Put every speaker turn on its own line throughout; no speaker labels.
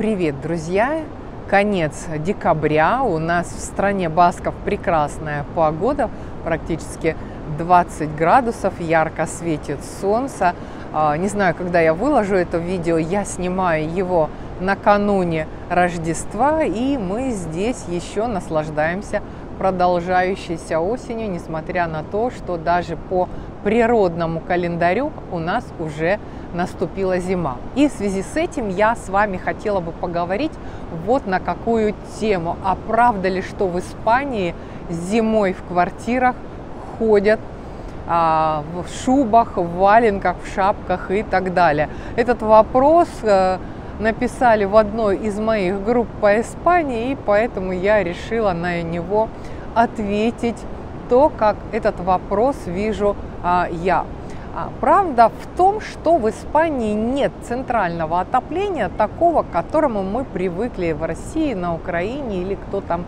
привет, друзья! Конец декабря, у нас в стране Басков прекрасная погода, практически 20 градусов, ярко светит солнце. А, не знаю, когда я выложу это видео, я снимаю его накануне Рождества, и мы здесь еще наслаждаемся продолжающейся осенью, несмотря на то, что даже по природному календарю у нас уже наступила зима. И в связи с этим я с вами хотела бы поговорить вот на какую тему. А правда ли, что в Испании зимой в квартирах ходят а, в шубах, в валенках, в шапках и так далее? Этот вопрос э, написали в одной из моих групп по Испании, и поэтому я решила на него ответить то, как этот вопрос вижу а, я. А, правда в том, что в Испании нет центрального отопления такого, к которому мы привыкли в России, на Украине или кто там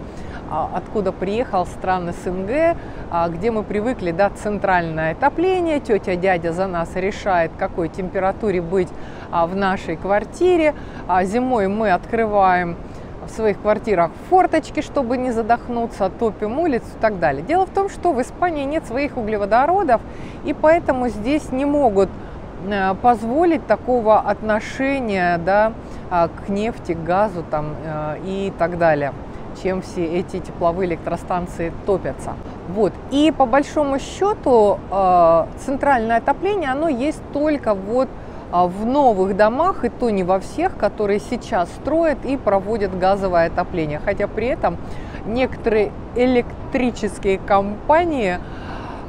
а, откуда приехал стран СНГ, а, где мы привыкли, да, центральное отопление, тетя, дядя за нас решает, какой температуре быть в нашей квартире. Зимой мы открываем своих квартирах форточки, чтобы не задохнуться, топим улицу и так далее. Дело в том, что в Испании нет своих углеводородов, и поэтому здесь не могут э, позволить такого отношения да, а, к нефти, к газу там, э, и так далее чем все эти тепловые электростанции топятся. Вот. И по большому счету э, центральное отопление, оно есть только вот в новых домах, и то не во всех, которые сейчас строят и проводят газовое отопление. Хотя при этом некоторые электрические компании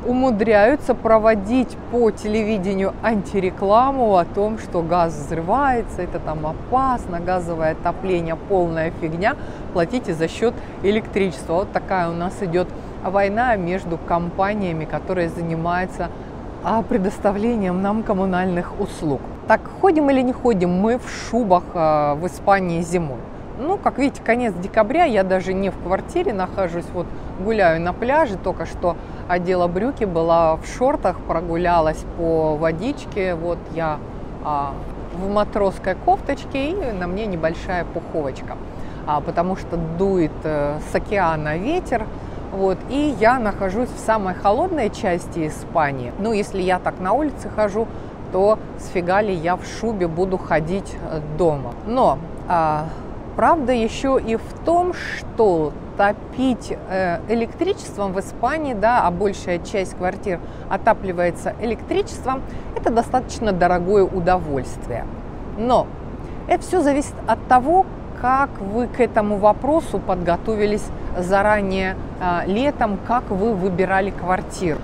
умудряются проводить по телевидению антирекламу о том, что газ взрывается, это там опасно, газовое отопление полная фигня, платите за счет электричества. Вот такая у нас идет война между компаниями, которые занимаются а, предоставлением нам коммунальных услуг. Так ходим или не ходим мы в шубах э, в Испании зимой? Ну, как видите, конец декабря, я даже не в квартире нахожусь, вот гуляю на пляже, только что одела брюки, была в шортах, прогулялась по водичке, вот я а, в матросской кофточке и на мне небольшая пуховочка, а, потому что дует а, с океана ветер, вот, и я нахожусь в самой холодной части Испании. Ну, если я так на улице хожу, то сфига ли я в шубе буду ходить э, дома. Но а, правда еще и в том, что топить э, электричеством в Испании, да, а большая часть квартир отапливается электричеством, это достаточно дорогое удовольствие. Но это все зависит от того, как вы к этому вопросу подготовились заранее э, летом, как вы выбирали квартиру.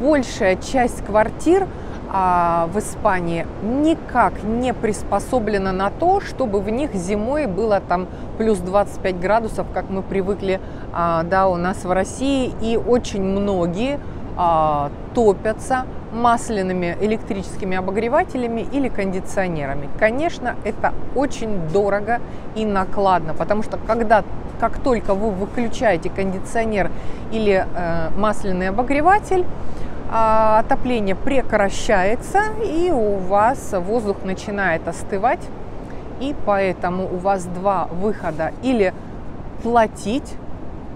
Большая часть квартир – а, в Испании никак не приспособлена на то, чтобы в них зимой было там плюс 25 градусов, как мы привыкли а, да, у нас в России. И очень многие а, топятся масляными электрическими обогревателями или кондиционерами. Конечно, это очень дорого и накладно, потому что когда как только вы выключаете кондиционер или э, масляный обогреватель, отопление прекращается, и у вас воздух начинает остывать, и поэтому у вас два выхода. Или платить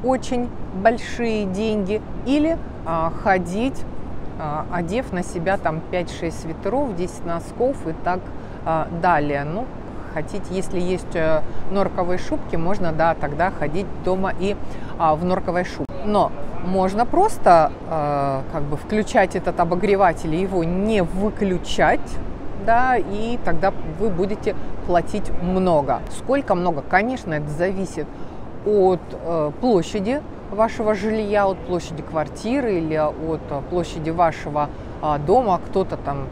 очень большие деньги, или а, ходить, а, одев на себя там 5-6 свитеров, 10 носков и так а, далее. Ну, хотите, если есть э, норковые шубки, можно, да, тогда ходить дома и а, в норковой шубке. Но можно просто э, как бы включать этот обогреватель и его не выключать, да, и тогда вы будете платить много. Сколько много? Конечно, это зависит от э, площади вашего жилья, от площади квартиры или от э, площади вашего э, дома. Кто-то там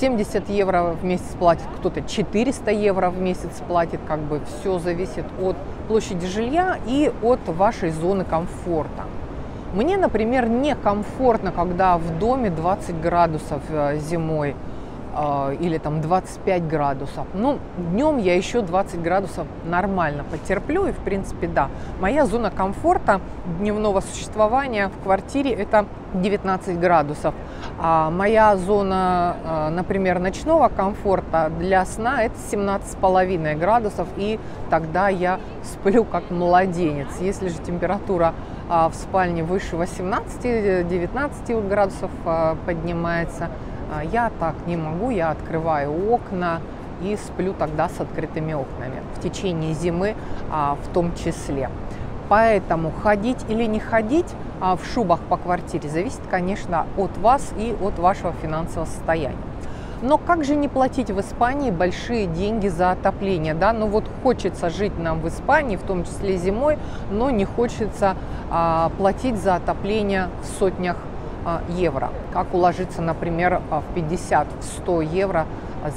70 евро в месяц платит, кто-то 400 евро в месяц платит. Как бы все зависит от площади жилья и от вашей зоны комфорта. Мне, например, некомфортно, когда в доме 20 градусов э, зимой. э, или там 25 градусов. Ну, днем я еще 20 градусов нормально потерплю, и в принципе, да. Моя зона комфорта дневного существования в квартире это 19 градусов. А моя зона, э, например, ночного комфорта для сна это 17,5 градусов, и тогда я сплю как младенец. Если же температура в спальне выше 18-19 градусов э, поднимается, а, я так не могу, я открываю окна и сплю тогда с открытыми окнами в течение зимы а, в том числе. Поэтому ходить или не ходить а, в шубах по квартире зависит, конечно, от вас и от вашего финансового состояния. Но как же не платить в Испании большие деньги за отопление? Да? Ну вот хочется жить нам в Испании, в том числе зимой, но не хочется а, платить за отопление в сотнях а, евро. Как уложиться, например, а, в 50-100 евро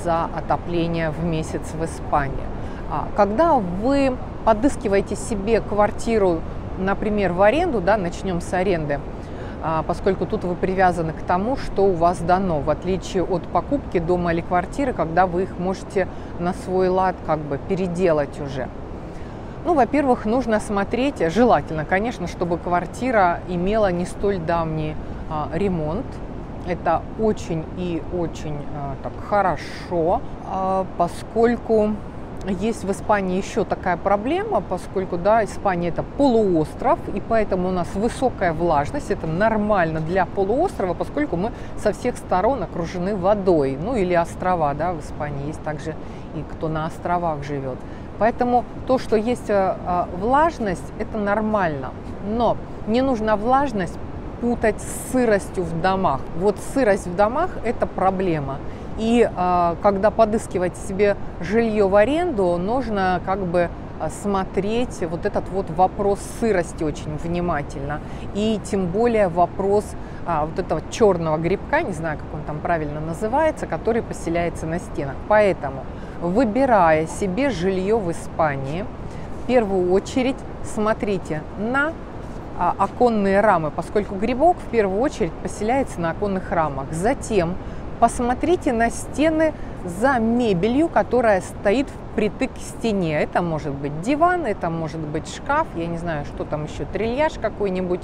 за отопление в месяц в Испании. А, когда вы подыскиваете себе квартиру, например, в аренду, да, начнем с аренды, поскольку тут вы привязаны к тому, что у вас дано, в отличие от покупки дома или квартиры, когда вы их можете на свой лад как бы переделать уже. Ну, во-первых, нужно смотреть, желательно, конечно, чтобы квартира имела не столь давний а, ремонт. Это очень и очень а, так хорошо, а, поскольку есть в Испании еще такая проблема, поскольку да, Испания это полуостров, и поэтому у нас высокая влажность. Это нормально для полуострова, поскольку мы со всех сторон окружены водой. Ну или острова, да, в Испании есть также и кто на островах живет. Поэтому то, что есть влажность, это нормально. Но не нужна влажность путать с сыростью в домах. Вот сырость в домах – это проблема. И э, когда подыскивать себе жилье в аренду, нужно как бы а, смотреть вот этот вот вопрос сырости очень внимательно. И тем более вопрос а, вот этого черного грибка, не знаю, как он там правильно называется, который поселяется на стенах. Поэтому, выбирая себе жилье в Испании, в первую очередь смотрите на а, оконные рамы, поскольку грибок в первую очередь поселяется на оконных рамах. Затем посмотрите на стены за мебелью, которая стоит впритык к стене. Это может быть диван, это может быть шкаф, я не знаю, что там еще, трильяж какой-нибудь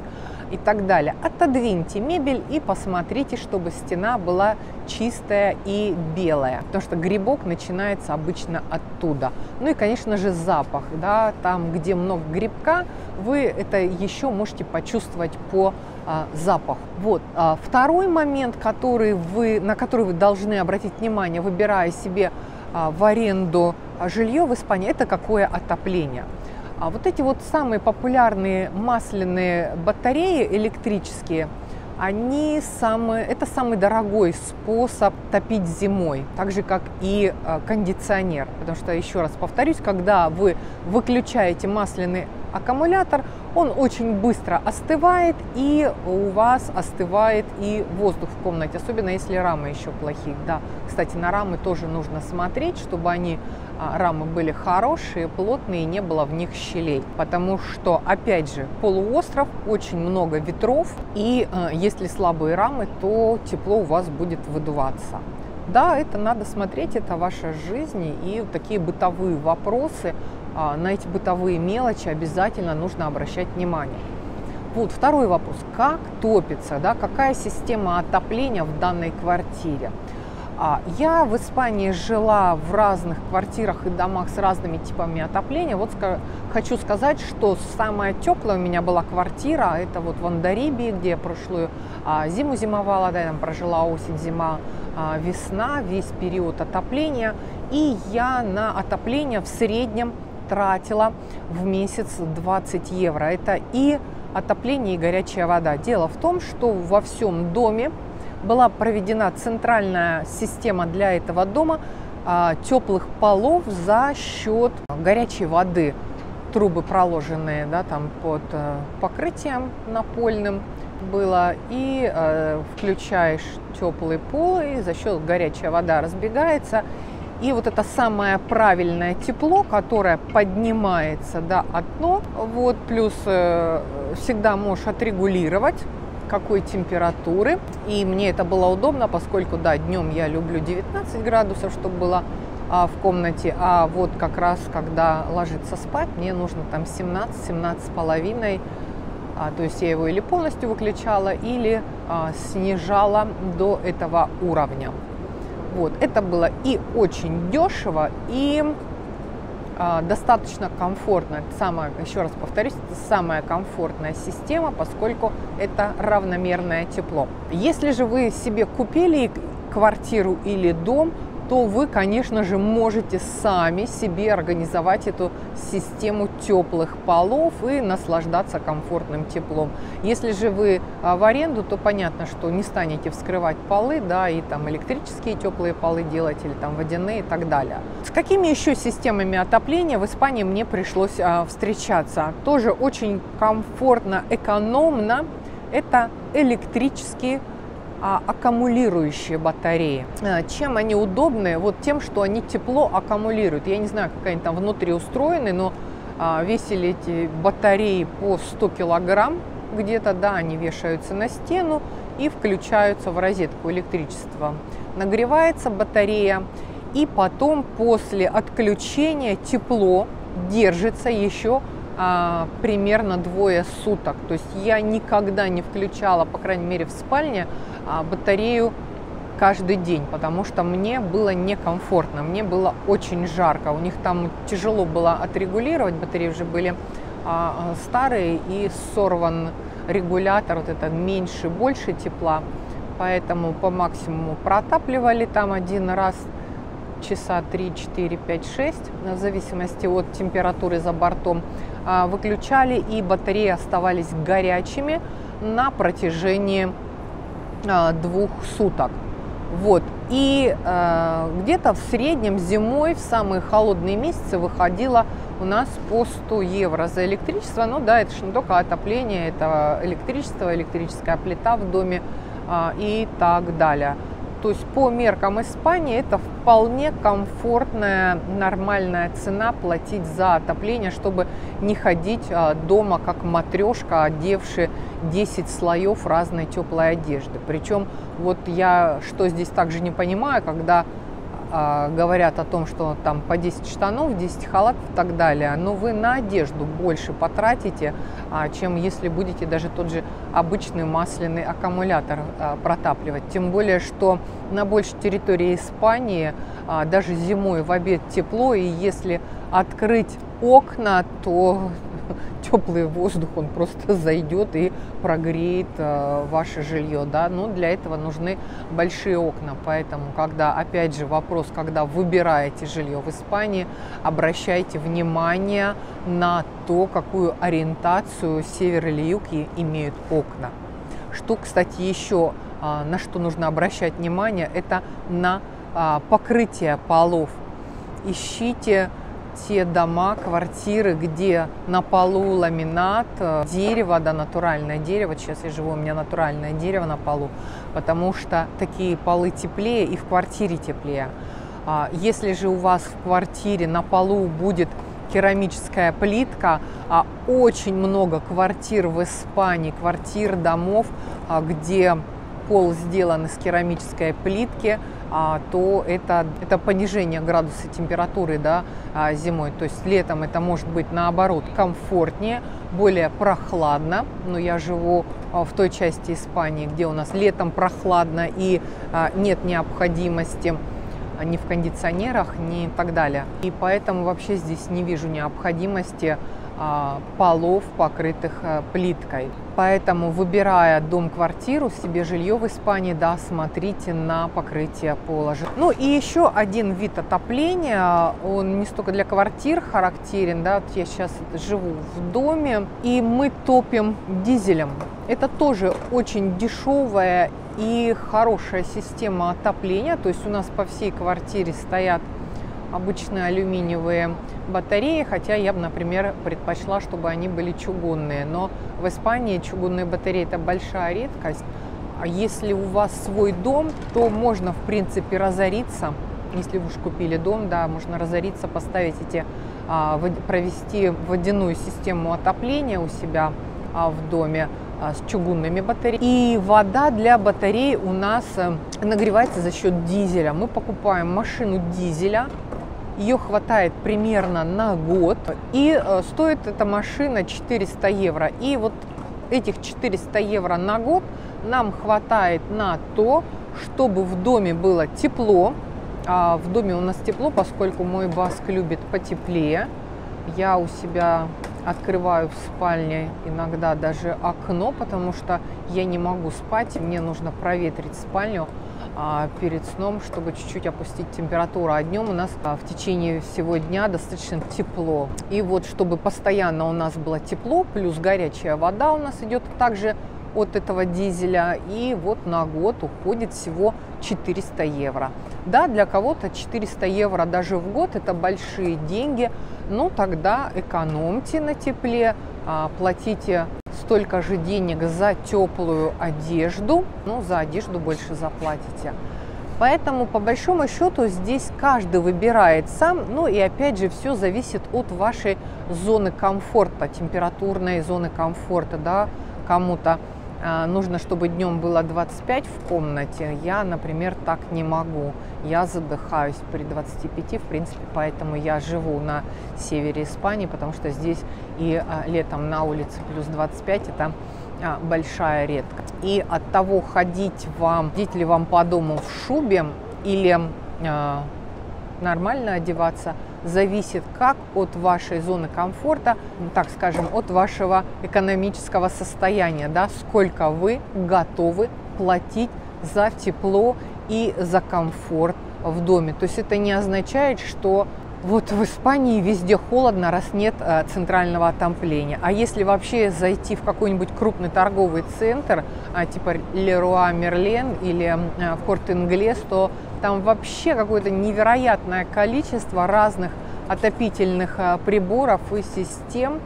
и так далее. Отодвиньте мебель и посмотрите, чтобы стена была чистая и белая, потому что грибок начинается обычно оттуда. Ну и, конечно же, запах, да, там, где много грибка, вы это еще можете почувствовать по а, запаху. Вот. А, второй момент, который вы, на который вы должны обратить внимание, выбирая себе а, в аренду жилье в Испании, это какое отопление. А вот эти вот самые популярные масляные батареи электрические, они самые, это самый дорогой способ топить зимой, так же как и кондиционер. Потому что, еще раз повторюсь, когда вы выключаете масляный аккумулятор, он очень быстро остывает, и у вас остывает и воздух в комнате, особенно если рамы еще плохие. Да, кстати, на рамы тоже нужно смотреть, чтобы они а, рамы были хорошие, плотные, не было в них щелей. Потому что, опять же, полуостров, очень много ветров, и э, если слабые рамы, то тепло у вас будет выдуваться. Да, это надо смотреть, это ваша жизнь, и такие бытовые вопросы на эти бытовые мелочи обязательно нужно обращать внимание. Вот второй вопрос. Как топится, да, какая система отопления в данной квартире? А, я в Испании жила в разных квартирах и домах с разными типами отопления. Вот хочу сказать, что самая теплая у меня была квартира, это вот в Андарибии, где я прошлую а, зиму зимовала, да, я там прожила осень, зима, весна, весь период отопления. И я на отопление в среднем тратила в месяц 20 евро. Это и отопление, и горячая вода. Дело в том, что во всем доме была проведена центральная система для этого дома а, теплых полов за счет горячей воды. Трубы проложенные да, там под э, покрытием напольным было, и э, включаешь теплый пол, и за счет горячая вода разбегается, и вот это самое правильное тепло, которое поднимается до одно, вот, плюс э, всегда можешь отрегулировать какой температуры. И мне это было удобно, поскольку, да, днем я люблю 19 градусов, чтобы было а, в комнате, а вот как раз, когда ложиться спать, мне нужно там 17-17 с половиной, а, то есть я его или полностью выключала, или а, снижала до этого уровня. Вот, это было и очень дешево, и а, достаточно комфортно. Это самая, еще раз повторюсь, это самая комфортная система, поскольку это равномерное тепло. Если же вы себе купили квартиру или дом, то вы, конечно же, можете сами себе организовать эту систему теплых полов и наслаждаться комфортным теплом. Если же вы а, в аренду, то понятно, что не станете вскрывать полы, да, и там электрические теплые полы делать, или там водяные и так далее. С какими еще системами отопления в Испании мне пришлось а, встречаться? Тоже очень комфортно, экономно. Это электрические а, аккумулирующие батареи. А, чем они удобны? Вот тем, что они тепло аккумулируют. Я не знаю, как они там внутри устроены, но а, весили эти батареи по 100 килограмм где-то, да, они вешаются на стену и включаются в розетку электричества. Нагревается батарея, и потом после отключения тепло держится еще а, примерно двое суток. То есть я никогда не включала, по крайней мере в спальне, батарею каждый день, потому что мне было некомфортно, мне было очень жарко. У них там тяжело было отрегулировать, батареи уже были а, старые и сорван регулятор, вот это меньше, больше тепла. Поэтому по максимуму протапливали там один раз часа 3, 4, 5, 6, в зависимости от температуры за бортом, а, выключали, и батареи оставались горячими на протяжении а, двух суток. Вот. И э, где-то в среднем зимой, в самые холодные месяцы, выходило у нас по 100 евро за электричество. Ну да, это же не только отопление, это электричество, электрическая плита в доме э, и так далее. То есть по меркам Испании это вполне комфортная, нормальная цена платить за отопление, чтобы не ходить а, дома как матрешка, одевши 10 слоев разной теплой одежды. Причем вот я что здесь также не понимаю, когда а, говорят о том, что там по 10 штанов, 10 халатов и так далее, но вы на одежду больше потратите, а, чем если будете даже тот же обычный масляный аккумулятор а, протапливать. Тем более, что на большей территории Испании даже зимой в обед тепло, и если открыть окна, то теплый воздух, он просто зайдет и прогреет э, ваше жилье, да, но для этого нужны большие окна, поэтому, когда, опять же, вопрос, когда выбираете жилье в Испании, обращайте внимание на то, какую ориентацию север или юг имеют окна. Что, кстати, еще а, на что нужно обращать внимание, это на а, покрытие полов. Ищите те дома, квартиры, где на полу ламинат, э, дерево, да, натуральное дерево. Сейчас я живу, у меня натуральное дерево на полу, потому что такие полы теплее и в квартире теплее. А, если же у вас в квартире на полу будет керамическая плитка, а очень много квартир в Испании, квартир, домов, а, где пол сделан из керамической плитки, а, то это, это понижение градуса температуры да, а, зимой. То есть летом это может быть наоборот комфортнее, более прохладно. Но я живу а, в той части Испании, где у нас летом прохладно и нет необходимости ни в кондиционерах, ни так далее. И поэтому вообще здесь не вижу необходимости полов, покрытых э, плиткой. Поэтому, выбирая дом-квартиру, себе жилье в Испании, да, смотрите на покрытие пола. Ну и еще один вид отопления, он не столько для квартир характерен, да, я сейчас живу в доме, и мы топим дизелем. Это тоже очень дешевая и хорошая система отопления, то есть у нас по всей квартире стоят обычные алюминиевые батареи, хотя я бы, например, предпочла, чтобы они были чугунные. Но в Испании чугунные батареи – это большая редкость. А если у вас свой дом, то можно, в принципе, разориться. Если вы уж купили дом, да, можно разориться, поставить эти, а, провести водяную систему отопления у себя а, в доме, а, с чугунными батареями. И вода для батарей у нас э, нагревается за счет дизеля. Мы покупаем машину дизеля, ее хватает примерно на год, и э, стоит эта машина 400 евро. И вот этих 400 евро на год нам хватает на то, чтобы в доме было тепло. А в доме у нас тепло, поскольку мой Баск любит потеплее. Я у себя открываю в спальне иногда даже окно, потому что я не могу спать, мне нужно проветрить спальню перед сном, чтобы чуть-чуть опустить температуру. А днем у нас а, в течение всего дня достаточно тепло. И вот, чтобы постоянно у нас было тепло, плюс горячая вода у нас идет также от этого дизеля. И вот на год уходит всего 400 евро. Да, для кого-то 400 евро даже в год это большие деньги, ну тогда экономьте на тепле, а, платите столько же денег за теплую одежду, ну за одежду больше заплатите. Поэтому, по большому счету, здесь каждый выбирает сам. Ну и опять же, все зависит от вашей зоны комфорта, температурной зоны комфорта. Да? Кому-то нужно, чтобы днем было 25 в комнате. Я, например, так не могу. Я задыхаюсь при 25, в принципе, поэтому я живу на севере Испании, потому что здесь и а, летом на улице плюс 25 это а, большая редкость. И от того, ходить вам, ходить ли вам по дому в шубе или нормально одеваться – зависит как от вашей зоны комфорта, так скажем, от вашего экономического состояния, да, сколько вы готовы платить за тепло и за комфорт в доме. То есть это не означает, что вот в Испании везде холодно, раз нет э, центрального отопления. А если вообще зайти в какой-нибудь крупный торговый центр, э, типа Леруа Мерлен или э, Корт Инглес, то там вообще какое-то невероятное количество разных отопительных а, приборов и систем,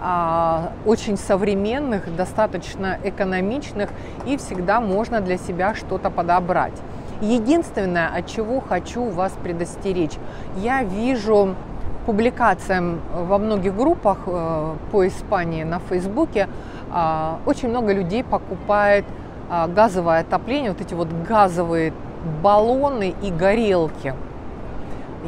а, очень современных, достаточно экономичных, и всегда можно для себя что-то подобрать. Единственное, от чего хочу вас предостеречь, я вижу публикациям во многих группах э, по Испании на Фейсбуке, а, очень много людей покупает газовое отопление, вот эти вот газовые баллоны и горелки.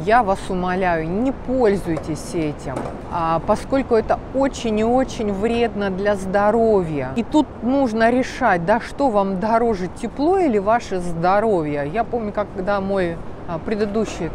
Я вас умоляю, не пользуйтесь этим, а, поскольку это очень и очень вредно для здоровья. И тут нужно решать, да, что вам дороже, тепло или ваше здоровье. Я помню, когда мой а, предыдущий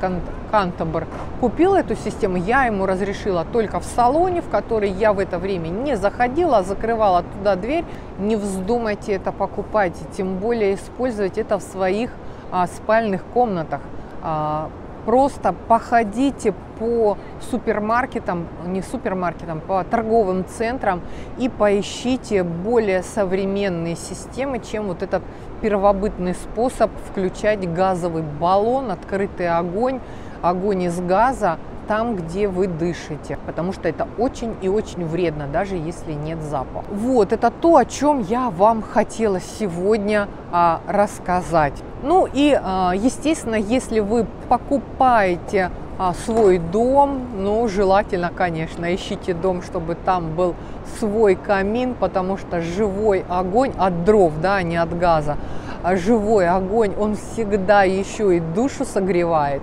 Кантабр купил эту систему, я ему разрешила только в салоне, в который я в это время не заходила, закрывала туда дверь. Не вздумайте это покупать, тем более использовать это в своих а, спальных комнатах. А, просто походите по супермаркетам, не супермаркетам, по торговым центрам и поищите более современные системы, чем вот этот первобытный способ включать газовый баллон, открытый огонь, огонь из газа там, где вы дышите, потому что это очень и очень вредно, даже если нет запаха. Вот, это то, о чем я вам хотела сегодня а, рассказать. Ну и, а, естественно, если вы покупаете а, свой дом, ну, желательно, конечно, ищите дом, чтобы там был свой камин, потому что живой огонь от дров, да, а не от газа, а живой огонь, он всегда еще и душу согревает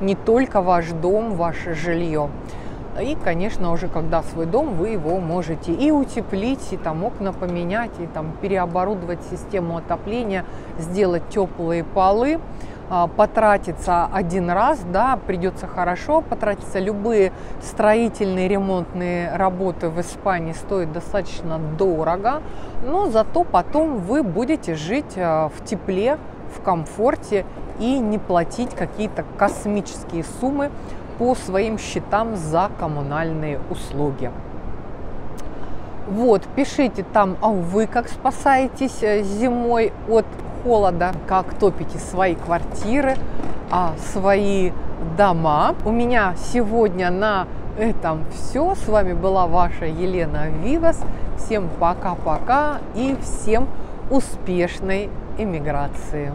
не только ваш дом, ваше жилье. И, конечно, уже когда свой дом, вы его можете и утеплить, и там окна поменять, и там переоборудовать систему отопления, сделать теплые полы а, потратиться один раз, да, придется хорошо потратиться. Любые строительные ремонтные работы в Испании стоят достаточно дорого, но зато потом вы будете жить а, в тепле, в комфорте и не платить какие-то космические суммы по своим счетам за коммунальные услуги. Вот, пишите там, а вы как спасаетесь э, зимой от холода, как топите свои квартиры, а свои дома. У меня сегодня на этом все. С вами была ваша Елена Вивас. Всем пока-пока и всем успешной эмиграции.